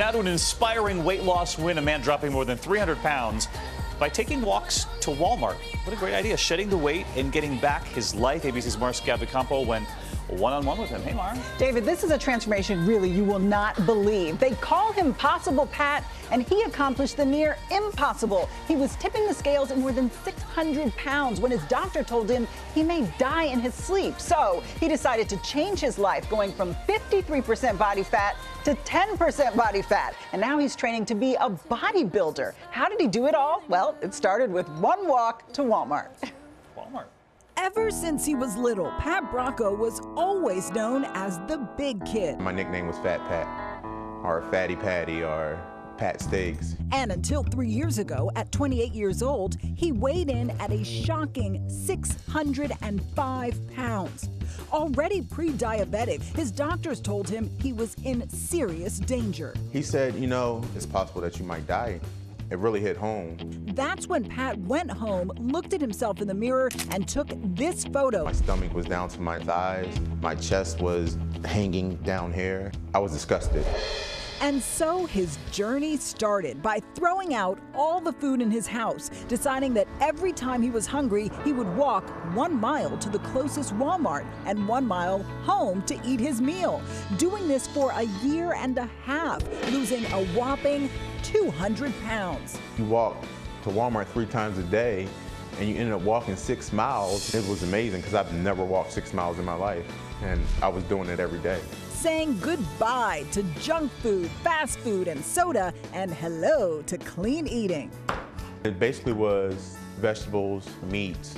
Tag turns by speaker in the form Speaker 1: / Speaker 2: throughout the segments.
Speaker 1: Now to an inspiring weight loss win. A man dropping more than 300 pounds by taking walks to Walmart. What a great idea. Shedding the weight and getting back his life. ABC's Mara Schiavocampo went one on one with him. Hey, Mara.
Speaker 2: David, this is a transformation really you will not believe. They call him Possible Pat, and he accomplished the near impossible. He was tipping the scales at more than 600 pounds when his doctor told him he may die in his sleep. So he decided to change his life, going from 53% body fat to 10% body fat. And now he's training to be a bodybuilder. How did he do it all? Well, it started with one walk to Walmart.
Speaker 1: Walmart.
Speaker 3: Ever since he was little, Pat Brocco was always known as the big kid.
Speaker 4: My nickname was Fat Pat, or Fatty Patty, or Pat Steaks.
Speaker 3: And until three years ago, at 28 years old, he weighed in at a shocking 605 pounds. Already pre diabetic, his doctors told him he was in serious danger.
Speaker 4: He said, You know, it's possible that you might die it really hit home.
Speaker 3: That's when Pat went home, looked at himself in the mirror, and took this photo.
Speaker 4: My stomach was down to my thighs, my chest was hanging down here. I was disgusted.
Speaker 3: And so his journey started by throwing out all the food in his house, deciding that every time he was hungry, he would walk one mile to the closest Walmart and one mile home to eat his meal. Doing this for a year and a half, losing a whopping 200 pounds.
Speaker 4: You walk to Walmart three times a day and you ended up walking six miles. It was amazing because I've never walked six miles in my life and I was doing it every day
Speaker 3: saying goodbye to junk food, fast food, and soda, and hello to clean eating.
Speaker 4: It basically was vegetables, meats,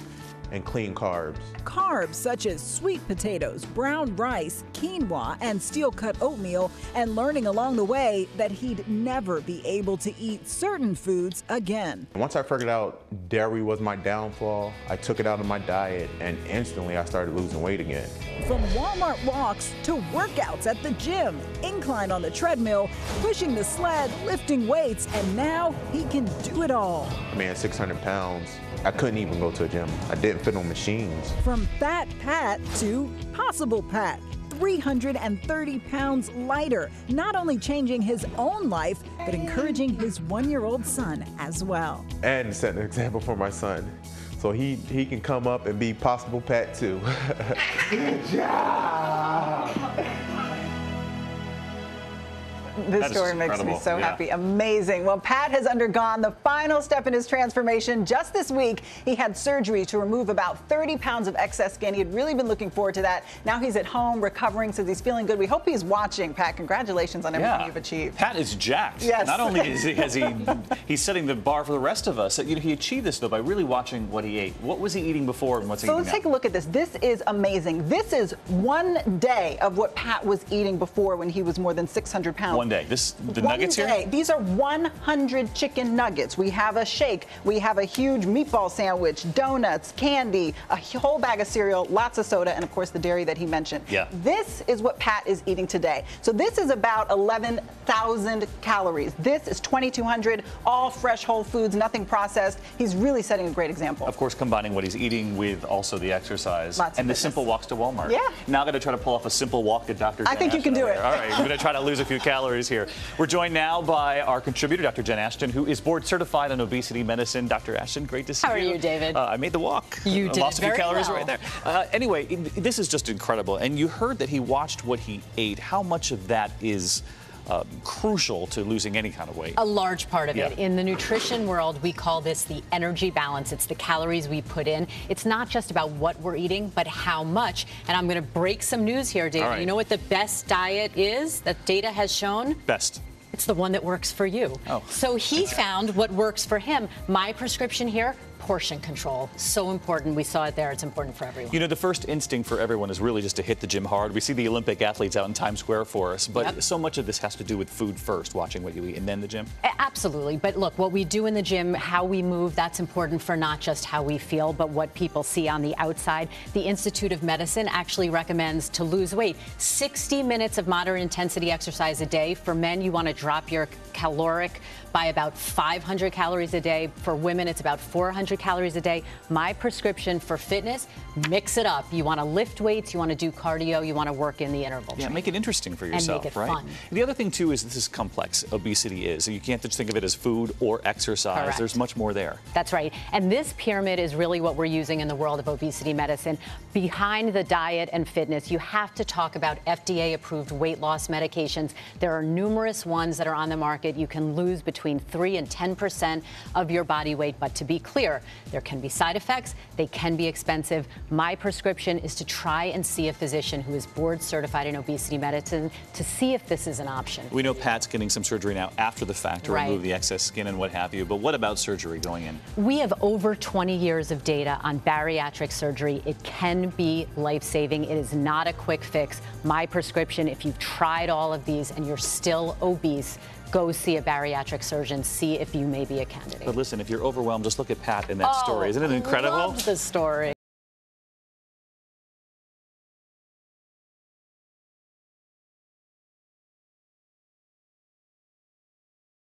Speaker 4: and clean carbs.
Speaker 3: Carbs such as sweet potatoes, brown rice, quinoa, and steel cut oatmeal, and learning along the way that he'd never be able to eat certain foods again.
Speaker 4: Once I figured out dairy was my downfall, I took it out of my diet, and instantly I started losing weight again.
Speaker 3: From Walmart walks to workouts at the gym, incline on the treadmill, pushing the sled, lifting weights, and now he can do it all.
Speaker 4: I Man, 600 pounds I couldn't even go to a gym. I didn't fit on machines.
Speaker 3: From Fat Pat to Possible Pat. 330 pounds lighter, not only changing his own life, but encouraging his one year old son as well.
Speaker 4: And set an example for my son. So he, he can come up and be possible Pat too. Good job!
Speaker 2: This story makes me so yeah. happy. Amazing. Well, Pat has undergone the final step in his transformation just this week. He had surgery to remove about 30 pounds of excess skin. He had really been looking forward to that. Now he's at home recovering, says he's feeling good. We hope he's watching. Pat, congratulations on everything yeah. you've achieved.
Speaker 1: Pat is jacked.
Speaker 2: Yes.
Speaker 1: Not only is he, has he, he's setting the bar for the rest of us. You know, he achieved this though by really watching what he ate. What was he eating before and what's he
Speaker 2: so
Speaker 1: eating
Speaker 2: let's
Speaker 1: now?
Speaker 2: take a look at this. This is amazing. This is one day of what Pat was eating before when he was more than 600 pounds.
Speaker 1: One day. This the
Speaker 2: One
Speaker 1: nuggets
Speaker 2: day.
Speaker 1: here.
Speaker 2: These are 100 chicken nuggets. We have a shake. We have a huge meatball sandwich, donuts, candy, a whole bag of cereal, lots of soda, and of course the dairy that he mentioned.
Speaker 1: Yeah.
Speaker 2: This is what Pat is eating today. So this is about 11,000 calories. This is 2,200, all fresh whole foods, nothing processed. He's really setting a great example.
Speaker 1: Of course, combining what he's eating with also the exercise
Speaker 2: Lots
Speaker 1: and the simple walks to Walmart.
Speaker 2: Yeah.
Speaker 1: Now I'm going to try to pull off a simple walk to Dr.
Speaker 2: I think you can do it.
Speaker 1: All right, we're going to try to lose a few calories here. We're joined now by our contributor, Dr. Jen Ashton, who is board certified in obesity medicine. Dr. Ashton, great to see
Speaker 5: you.
Speaker 1: How
Speaker 5: are you, David? Uh,
Speaker 1: I made the walk.
Speaker 5: You
Speaker 1: uh,
Speaker 5: did
Speaker 1: Lost a few calories
Speaker 5: well.
Speaker 1: right there. Uh, anyway, this is just incredible. And you heard that he watched what he ate. How much of that is uh, crucial to losing any kind of weight.
Speaker 5: A large part of
Speaker 1: yeah.
Speaker 5: it. In the nutrition world, we call this the energy balance. It's the calories we put in. It's not just about what we're eating, but how much. And I'm going to break some news here, David.
Speaker 1: Right.
Speaker 5: You know what the best diet is that data has shown?
Speaker 1: Best.
Speaker 5: It's the one that works for you.
Speaker 1: Oh.
Speaker 5: So he found what works for him. My prescription here portion control. So important. We saw it there. It's important for everyone.
Speaker 1: You know, the first instinct for everyone is really just to hit the gym hard. We see the Olympic athletes out in Times Square for us, but yep. so much of this has to do with food first, watching what you eat, and then the gym.
Speaker 5: Absolutely. But look, what we do in the gym, how we move, that's important for not just how we feel, but what people see on the outside. The Institute of Medicine actually recommends to lose weight 60 minutes of moderate intensity exercise a day. For men, you want to drop your caloric by about 500 calories a day. For women, it's about 400 calories a day. My prescription for fitness, mix it up. You want to lift weights, you want to do cardio, you want to work in the interval.
Speaker 1: Yeah,
Speaker 5: training.
Speaker 1: make it interesting for
Speaker 5: make
Speaker 1: yourself,
Speaker 5: it
Speaker 1: right?
Speaker 5: fun.
Speaker 1: The other thing too is this is complex. Obesity is. You can't just think of it as food or exercise.
Speaker 5: Correct.
Speaker 1: There's much more there.
Speaker 5: That's right. And this pyramid is really what we're using in the world of obesity medicine. Behind the diet and fitness, you have to talk about FDA approved weight loss medications. There are numerous ones that are on the market. You can lose between 3 and 10% of your body weight. But to be clear, there can be side effects, they can be expensive. My prescription is to try and see a physician who is board certified in obesity medicine to see if this is an option.
Speaker 1: We know Pat's getting some surgery now after the fact to
Speaker 5: Right.
Speaker 1: remove the excess skin and what have you. But what about surgery going in?
Speaker 5: We have over 20 years of data on bariatric surgery. It can be life saving. It is not a quick fix. My prescription, if you've tried all of these and you're still obese, go see a bariatric surgeon, see if you may be a candidate.
Speaker 1: But listen, if you're overwhelmed, just look at Pat in that
Speaker 5: Oh,
Speaker 1: story. Isn't it incredible?
Speaker 5: I Love the story.